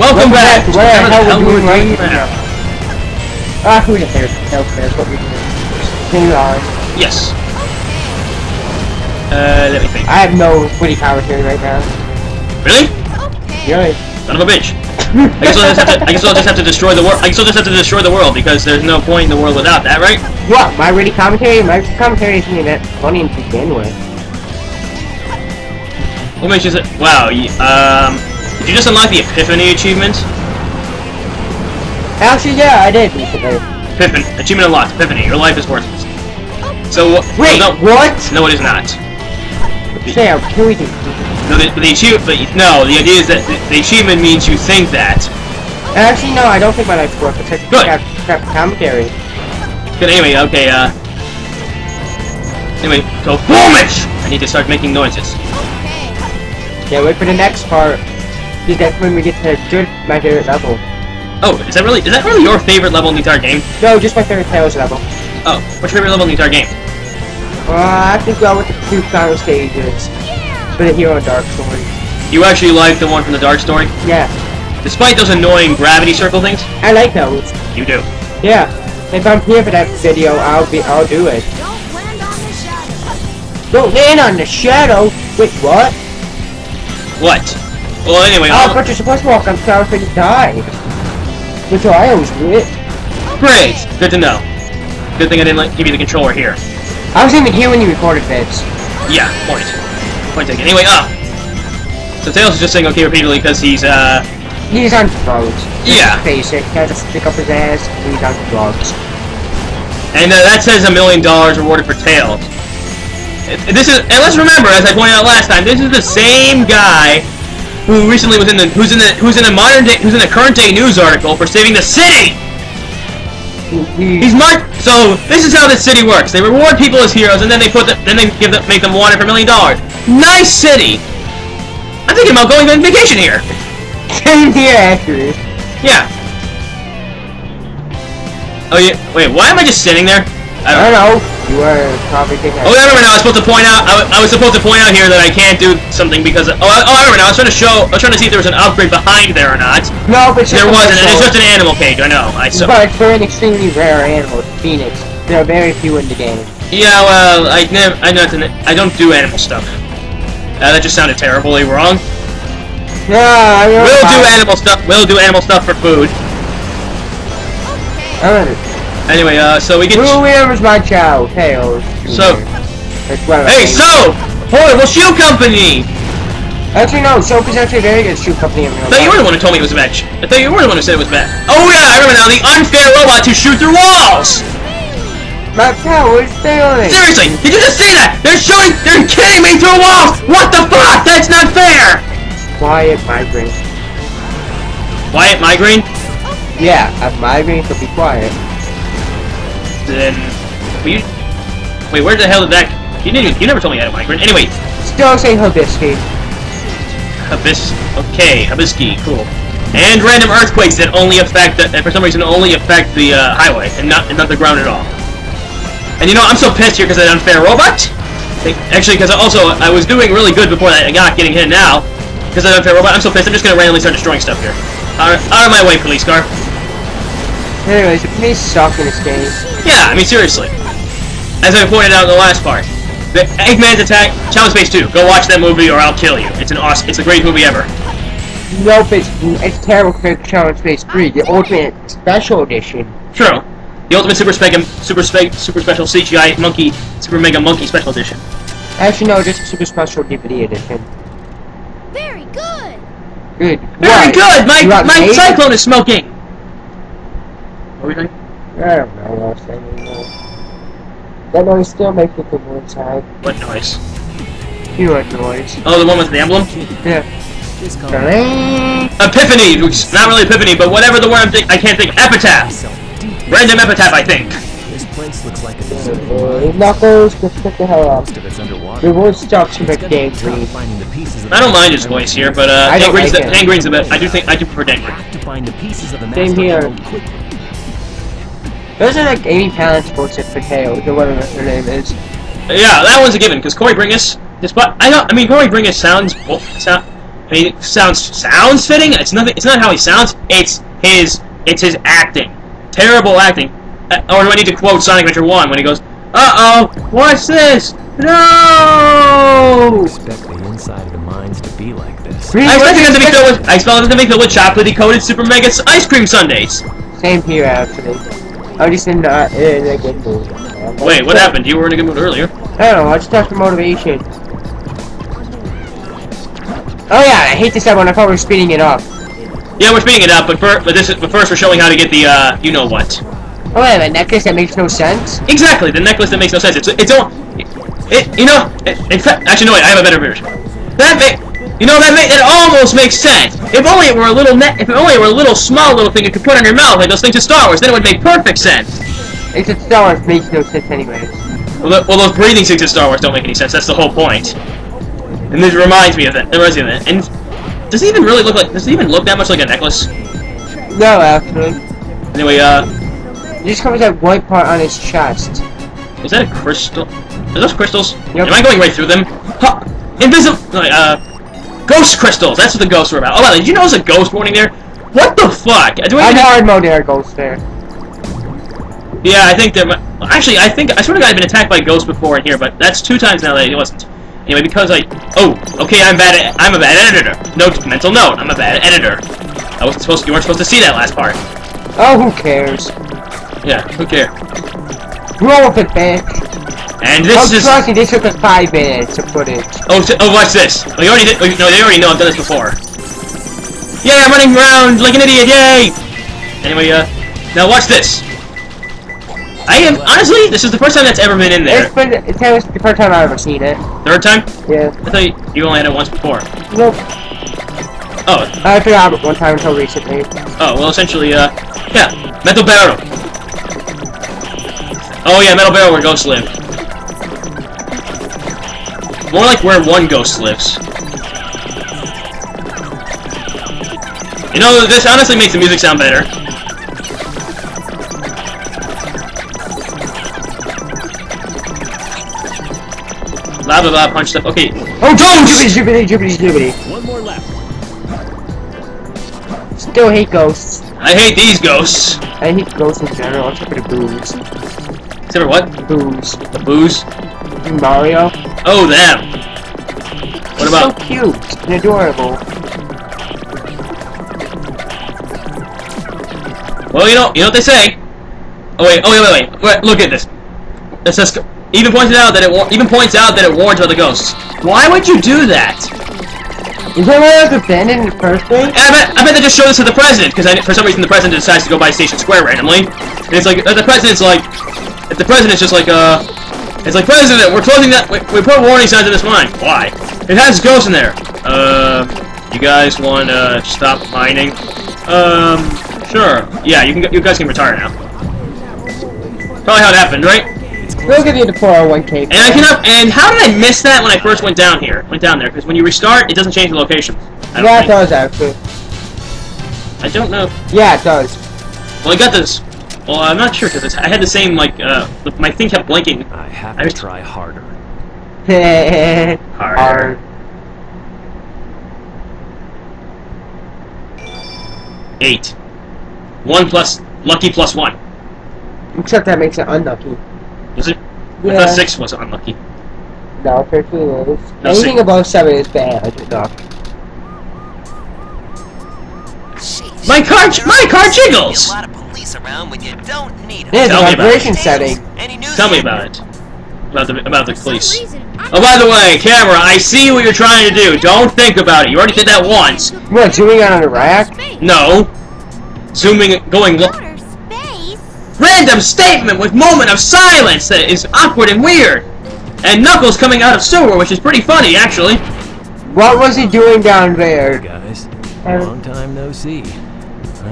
Welcome, back. to where the hell we're doing right now. Ah, who cares? No cares what we're doing. Continue on. Yes. Uh, let me think. I have no witty commentary right now. Really? Really? Son of a bitch. I guess I'll just have to. I guess I'll just have to destroy the world. I guess I'll just have to destroy the world because there's no point in the world without that, right? What? My witty commentary? My commentary isn't even that funny to begin with. What makes you say? Wow. Um. Did you just unlock the Epiphany achievement? Actually, yeah, I did. Epiphany achievement unlocked. Epiphany. Your life is worthless. So Wait, no, what? no, it is not. Sam, can we do? No, the, the achievement. But no, the idea is that the, the achievement means you think that. Actually, no, I don't think my life's worth it. It's Good. crap, crap commentary. But anyway, okay. Uh. Anyway, so BOOMISH! I need to start making noises. Okay. Yeah, wait for the next part. Because that's when we get to good, my favorite level. Oh, is that really is that really your favorite level in the entire game? No, just my favorite Tails level. Oh, what's your favorite level in the entire game? Uh, I have to go with the two final stages. For the Hero Dark Story. You actually like the one from the Dark Story, Yeah, despite those annoying gravity circle things. I like those. You do. Yeah, if I'm here for that video, I'll be, I'll do it. Don't land on the shadow. Don't land on the shadow. Wait, what? What? Well, anyway, Oh, but you're supposed to walk on clouds when you die. Which I always do it. great. Good to know. Good thing I didn't like, give you the controller here. I was even here when you recorded this. Yeah, point. Point taken. Anyway, uh. So Tails is just saying okay repeatedly because he's uh. He's on drugs. Yeah. It, he has a stick up his ass, and he's on drugs. And uh, that says a million dollars rewarded for Tails. This is, and let's remember, as I pointed out last time, this is the same guy who recently was in the, who's in the, who's in a modern day, who's in a current day news article for saving the city. He's marked. So this is how this city works. They reward people as heroes, and then they put, the, then they give them, make them wanted for a million dollars. Nice city. I'm thinking about going on vacation here. same here, actually. Yeah. Oh yeah. Wait, why am I just sitting there? I I don't don't know. You were probably thinking. Oh, I remember now. I was supposed to point out. I, I was supposed to point out here that I can't do something because. Of, oh, I, oh, I remember now. I was trying to show. I was trying to see if there was an upgrade behind there or not. No, but There wasn't. And it's just an animal cage. I know. I so. But for an extremely rare animal, Phoenix, there are very few in the game. Yeah. Well, I never. I not. I don't do animal stuff. Uh, that just sounded terribly wrong. Yeah, I know. We'll do animal stuff. We'll do animal stuff for food. Alright. Anyway, uh, so we get. Who is my child? Tails. So- That's what I Hey, so horrible shoe company. Actually, no. Soap is actually a very good shoe company in real I thought you were the one who told me it was bad. I thought you were the one who said it was bad. Oh yeah, I remember now. The unfair robots who shoot through walls. My powers failing. Seriously, did you just see that? They're shooting, they're kidding me through walls! What the fuck? That's not fair! Quiet migraine. Wyatt Migraine? Yeah, I have migraine, so be quiet. Then, wait, where the hell did that, you didn't you never told me I had a migraine. Anyway, Still say Hibiscus. Abyss, okay, Hibisky, cool. And random earthquakes that only affect, the, that for some reason only affect the uh, highway and not, and not the ground at all. And you know, I'm so pissed here because of that unfair robot. Actually, because also, I was doing really good before that I got getting hit now. Because of that unfair robot, I'm so pissed, I'm just gonna randomly start destroying stuff here. Out of, out of my way, police car. Anyways, the police suck in this game. Yeah, I mean seriously. As I pointed out in the last part, the Eggman's Attack, Challenge Space 2. Go watch that movie or I'll kill you. It's an awesome, it's a great movie ever. Nope, it's, it's terrible compared to Challenge Space 3, the Ultimate Special Edition. True. The Ultimate Super Spec, Super Spec, Super Special CGI Monkey, Super Mega Monkey Special Edition. Actually, no, just a Super Special DVD Edition. Very good. Good. Very What? good! My, my made? Cyclone is smoking! What were you saying? I don't know what I was saying anymore. That noise still makes me feel inside. What noise? You want noise. Oh, the one with the emblem? Yeah. This car Dang. Epiphany! Which is not really Epiphany, but whatever the word I'm think I can't think. Epitaph! itself. Random epitaph, I think. This place looks like a deserted Uh. Knuckles, just get the hell up. Most of it's underwater. The wood stops to make gonna game tough finding the pieces of I don't mind his voice here, but uh, I don't like the, it. Dan Green's the best. I do think I do prefer Dangren. have to find the pieces of the Same here. Emerald quickly. Those are like Amy Palant sports it for Tails, or whatever her name is. Yeah, that one's a given because Corey Bringas. Despite I don't, I mean Corey Bringas sounds well, sound. I mean, sounds sounds fitting. It's nothing. It's not how he sounds. It's his. It's his acting. Terrible acting. Uh, or do I need to quote Sonic Adventure One when he goes, "Uh oh, what's this? No!" Expect the inside of the mines to be like this. Really, I what expect it is to be this? filled with. I expect it to be filled with chocolatey coated super mega ice cream sundaes. Same here, actually. I'm just in, uh, in a good mood. Wait, what happened? You were in a good mood earlier. I don't know, I just talked for motivation. Oh yeah, I hate this one. I thought we were speeding it up. Yeah, we're speeding it up, but, fir- but this is, but first we're showing how to get the uh, you know what. Oh wait, a necklace that makes no sense? Exactly, the necklace that makes no sense. It's it's all, it you know. It, in fact, actually no wait, I have a better version. That make you know that it almost makes sense. If only it were a little net, if only it were a little small little thing you could put on your mouth like those things in Star Wars, then it would make perfect sense. Except Star Wars makes no sense anyways. Well, well those breathing things in Star Wars don't make any sense. That's the whole point. And this reminds me of that. It reminds me of that. And does it even really look like? Does it even look that much like a necklace? No, actually. Anyway, uh, It just covers that white part on his chest. is that a crystal? Are those crystals? Yep. Am I going right through them? Huh! Invisible. Uh, ghost crystals. That's what the ghosts were about. Oh, wow, did you know there's a ghost warning there? What the fuck? Do I even- hard mode, there goes there. Yeah, I think there. might- Actually, I think I swear to God, I've been attacked by ghosts before in here, but that's two times now that it wasn't. Anyway, because I. Oh, okay, I'm bad. At, I'm a bad editor. Note, mental note. I'm a bad editor. I wasn't supposed. You weren't supposed to see that last part. Oh, who cares? Yeah, who cares? Roll with it, bitch. And Oh, this is. trust me, this took us five minutes to put it. Oh, t- oh, watch this. Oh, you already did. Oh, no, they already know I've done this before. Yeah, I'm running around like an idiot. Yay! Anyway, uh, now watch this. I am honestly, this is the first time that's ever been in there. It's, been, it's the first time I've ever seen it. Third time? Yeah. I thought you, you only had it once before. Nope. Oh, I forgot it one time until recently. oh, well, essentially, uh, yeah, metal barrel. Oh yeah, metal barrel where ghosts live. More like where one ghost lives. You know, this honestly makes the music sound better. Blah blah blah, punch stuff. Okay. Oh, Ghosts! Jibbity, jibbity, jibbity, jibbity. One more left. Still hate ghosts. I hate these ghosts. I hate ghosts in general, except for the Boos. Except for what? Boos. The Boos? Mario. Oh, them. What about... So cute and adorable. Well, you know, you know what they say. Oh wait, oh wait, wait, wait. wait look at this. It says even pointed out that it even points out that it warns other ghosts. Why would you do that? Is that why I was abandoned in the first place? And I bet I bet they just showed this to the president because for some reason the president decides to go by Station Square randomly, and it's like uh, the president's like, the president's just like uh, it's like president, we're closing that. We, we put warning signs in this mine. Why? It has ghosts in there. Uh, you guys want to stop mining? Um, sure. Yeah, you can. You guys can retire now. Probably how it happened, right? We'll give you the 401k. And I cannot. And how did I miss that when I first went down here? Went down there because when you restart, it doesn't change the location. I don't, Yeah, it does actually. I don't know. Yeah, it does. Well, I got this. Well, I'm not sure because I had the same like. Uh, my thing kept blinking. I have to was- try harder. Hard. Eight. One plus lucky plus one. Except that makes it unlucky. Was it? I Yeah. thought six was unlucky. No, 13 is. No, Anything six. above 7 is bad. Luck. Jeez. My car, my car There's jiggles. A police around when you don't need them. There's Tell a vibration setting. Tell me about it. About the about the police. reason, Oh, by the way, camera, I see what you're trying to do. Don't think about it. You already did that once. What, zooming out on the rack? No. Zooming, going. Lo- Outer space. Random statement with moment of silence that is awkward and weird. And Knuckles coming out of sewer, which is pretty funny, actually. What was he doing down Hey there? guys, Uh, long time no see.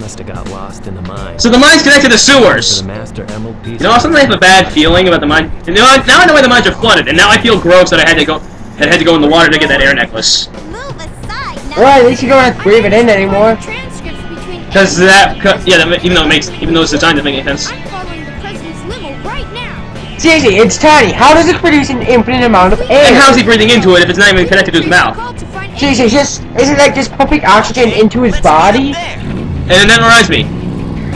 I must have got lost in the mine. So the mine's connected to To sewers. the master emerald piece. You know, sometimes I have a bad feeling about the mine. You know, now I know why the mines are flooded, and now I feel gross that I had to go, that I had to go in the water to get that air necklace. Move aside. now. Alright, at least you don't have to breathe it in anymore. Because that, co- yeah, that, even though it makes, even though it's designed to make any sense. I'm following the president's limo right now. Seriously, it's tiny. How does it produce an infinite amount of air? And how's he breathing into it if it's not even connected to his mouth? Call to Jesus, just isn't that just pumping oxygen into his body? Meet up there. And then that reminds me.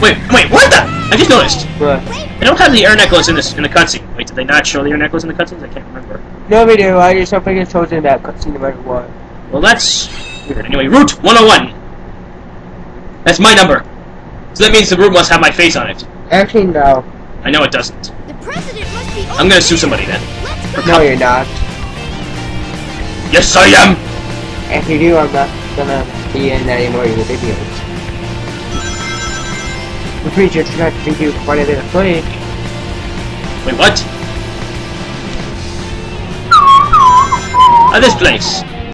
Wait, wait, what the? I just noticed. But I don't have the air necklace in this in the cutscene. Wait, did they not show the air necklace in the cutscenes? I can't remember. no video. I just don't think it's chosen that cutscene no matter what. Well, that's weird. Anyway, Route 101. That's my number. So that means the route must have my face on it. Actually, no. I know it doesn't. The president must be I'm gonna sue somebody then. Let's. No, you're not. Yes, I am. If you do, I'm not gonna be in any more of your videos. Sure it's not to do quite a bit of footage. Wait, what? Ah, this place.